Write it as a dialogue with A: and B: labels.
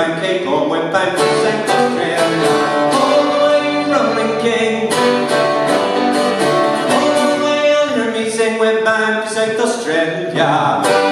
A: Grand Cape Horn went back to South Australia. All the way rolling king. All the way under me, sing went back to South Australia.